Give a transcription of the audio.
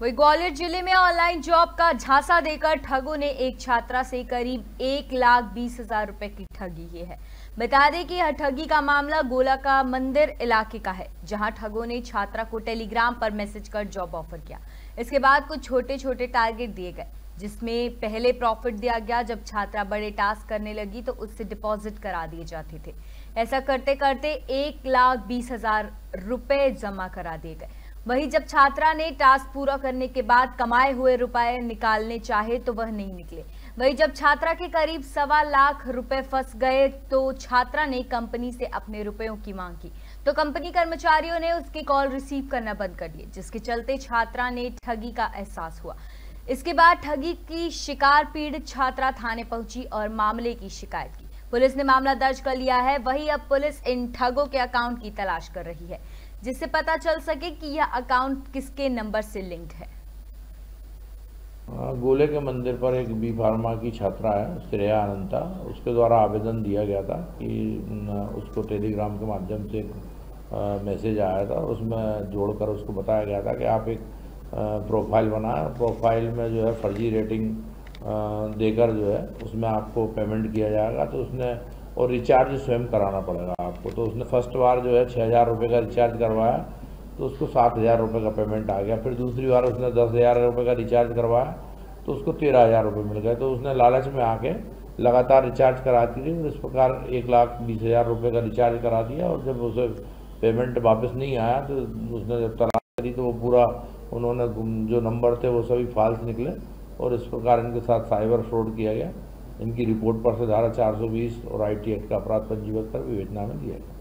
वही ग्वालियर ज़िले में ऑनलाइन जॉब का झांसा देकर ठगों ने एक छात्रा से करीब एक लाख बीस हज़ार रुपए की ठगी की है। बता दें कि यह ठगी का मामला गोला का मंदिर इलाके का है, जहाँ ठगों ने छात्रा को टेलीग्राम पर मैसेज कर जॉब ऑफ़र किया। इसके बाद कुछ छोटे छोटे टारगेट दिए गए, जिसमें पहले प्रॉफिट दिया गया, जब छात्रा बड़े टास्क करने लगी तो उससे डिपॉजिट करा दिए जाते थे। ऐसा करते करते एक लाख बीस हज़ार रुपए जमा करा दिए गए। वहीं जब छात्रा ने टास्क पूरा करने के बाद कमाए हुए रुपए निकालने चाहे तो वह नहीं निकले। वहीं जब छात्रा के करीब सवा लाख रुपए फंस गए तो छात्रा ने कंपनी से अपने रुपयों की मांग की। तो कंपनी कर्मचारियों ने उसकी कॉल रिसीव करना बंद कर दिए, जिसके चलते छात्रा ने ठगी का एहसास हुआ। इसके बाद ठगी की शिकार पीड़ित छात्रा थाने पहुँची और मामले की शिकायत की। पुलिस ने मामला दर्ज कर लिया है। वही अब पुलिस इन ठगों के अकाउंट की तलाश कर रही है। जिससे पता चल सके कि यह अकाउंट किसके नंबर से लिंक्ड है। गोले के मंदिर पर एक बी फार्मा की छात्रा है, श्रेया अनंता। उसके द्वारा आवेदन दिया गया था कि उसको टेलीग्राम के माध्यम से मैसेज आया था। उसमें जोड़कर उसको बताया गया था कि आप एक प्रोफ़ाइल बनाए। प्रोफ़ाइल में जो है फर्जी रेटिंग देकर जो है उसमें आपको पेमेंट किया जाएगा। तो उसने और रिचार्ज स्वयं कराना पड़ेगा आपको। तो उसने फ़र्स्ट बार जो है छः हज़ार रुपये का रिचार्ज करवाया तो उसको सात हज़ार रुपये का पेमेंट आ गया। फिर दूसरी बार उसने दस हज़ार रुपये का रिचार्ज करवाया तो उसको तेरह हज़ार रुपये मिल गए। तो उसने लालच में आके लगातार रिचार्ज कराती रही और इस प्रकार एक लाख बीस हज़ार रुपये का रिचार्ज करा दिया और जब उसे पेमेंट वापस नहीं आया तो उसने जब तलाश करी तो वो पूरा उन्होंने जो नंबर थे, वो सभी फाल्स निकले और इस प्रकार इनके साथ साइबर फ्रॉड किया गया। इनकी रिपोर्ट पर से धारा 420 और आईटी एक्ट का अपराध पंजीबद्ध कर विवेचना में लिया गया।